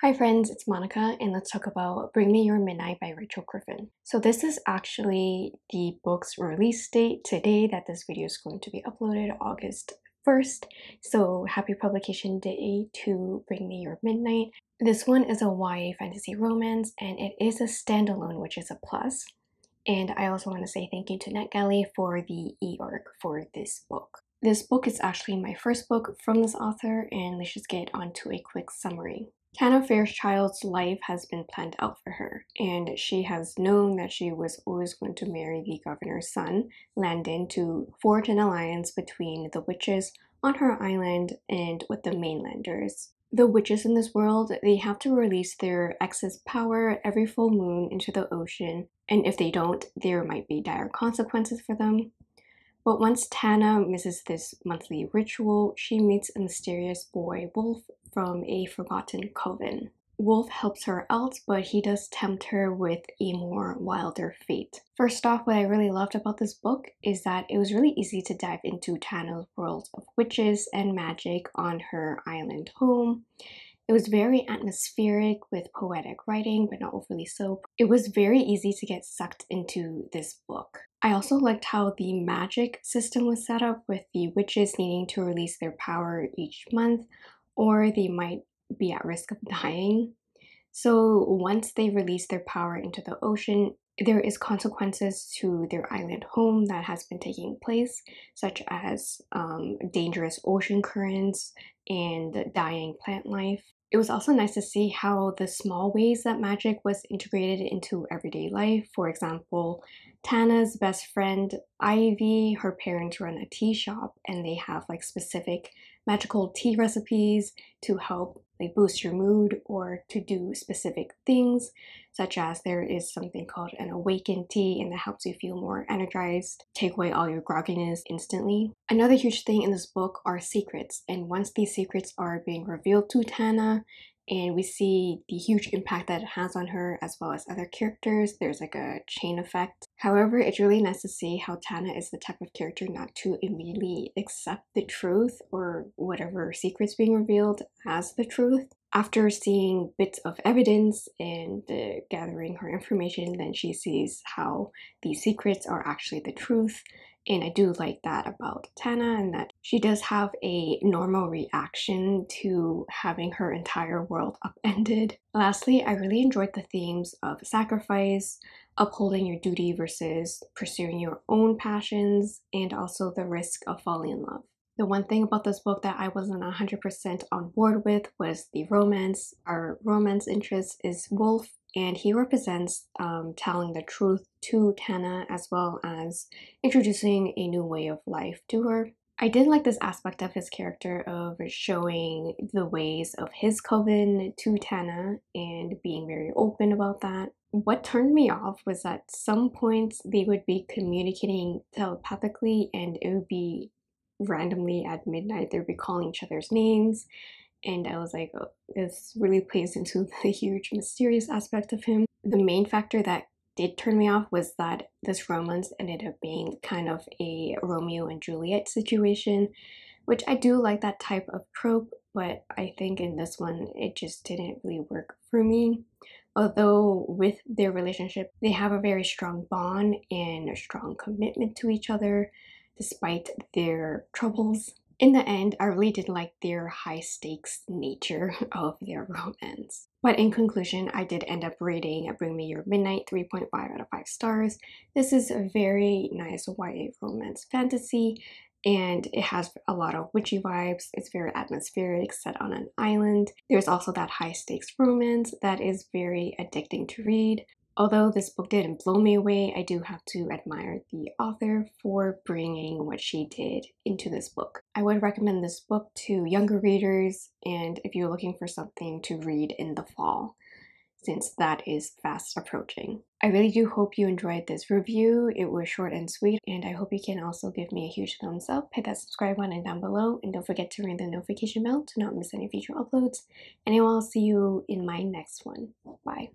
Hi friends, it's Monica and let's talk about Bring Me Your Midnight by Rachel Griffin. So this is actually the book's release date today that this video is going to be uploaded, August 1st. So happy publication day to Bring Me Your Midnight. This one is a YA fantasy romance and it is a standalone which is a plus. And I also want to say thank you to NetGalley for the e-arc for this book. This book is actually my first book from this author and let's just get on to a quick summary. Tana Fairchild's life has been planned out for her, and she has known that she was always going to marry the governor's son, Landon, to forge an alliance between the witches on her island and with the mainlanders. The witches in this world, they have to release their excess power every full moon into the ocean, and if they don't, there might be dire consequences for them. But once Tana misses this monthly ritual, she meets a mysterious boy, Wolf, from a forgotten coven. Wolf helps her out, but he does tempt her with a more wilder fate. First off, what I really loved about this book is that it was really easy to dive into Tana's world of witches and magic on her island home. It was very atmospheric with poetic writing, but not overly so. It was very easy to get sucked into this book. I also liked how the magic system was set up with the witches needing to release their power each month or they might be at risk of dying. So once they release their power into the ocean, there is consequences to their island home that has been taking place, such as um, dangerous ocean currents and dying plant life. It was also nice to see how the small ways that magic was integrated into everyday life. For example, Tana's best friend Ivy, her parents run a tea shop and they have like specific magical tea recipes to help like boost your mood or to do specific things such as there is something called an awaken tea and that helps you feel more energized take away all your grogginess instantly. Another huge thing in this book are secrets and once these secrets are being revealed to tana and we see the huge impact that it has on her as well as other characters. There's like a chain effect. However, it's really nice to see how Tana is the type of character not to immediately accept the truth or whatever secrets being revealed as the truth. After seeing bits of evidence and uh, gathering her information, then she sees how these secrets are actually the truth and I do like that about Tana and that she does have a normal reaction to having her entire world upended. Lastly, I really enjoyed the themes of sacrifice, upholding your duty versus pursuing your own passions, and also the risk of falling in love. The one thing about this book that I wasn't 100% on board with was the romance. Our romance interest is Wolf and he represents um, telling the truth to Tana as well as introducing a new way of life to her. I did like this aspect of his character of showing the ways of his coven to Tana and being very open about that. What turned me off was that some points they would be communicating telepathically and it would be randomly at midnight they would be calling each other's names and I was like, oh, this really plays into the huge mysterious aspect of him. The main factor that did turn me off was that this romance ended up being kind of a Romeo and Juliet situation, which I do like that type of trope, but I think in this one it just didn't really work for me. Although with their relationship, they have a very strong bond and a strong commitment to each other despite their troubles in the end, I really did like their high stakes nature of their romance. But in conclusion, I did end up rating Bring Me Your Midnight 3.5 out of 5 stars. This is a very nice YA romance fantasy and it has a lot of witchy vibes. It's very atmospheric, set on an island. There's also that high stakes romance that is very addicting to read. Although this book didn't blow me away, I do have to admire the author for bringing what she did into this book. I would recommend this book to younger readers and if you're looking for something to read in the fall since that is fast approaching. I really do hope you enjoyed this review. It was short and sweet, and I hope you can also give me a huge thumbs up, hit that subscribe button down below, and don't forget to ring the notification bell to not miss any future uploads. And I will see you in my next one. Bye.